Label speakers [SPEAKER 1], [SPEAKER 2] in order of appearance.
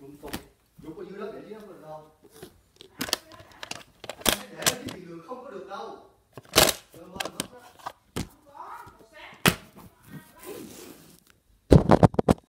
[SPEAKER 1] 눈썹 요거 이거 내리는 거나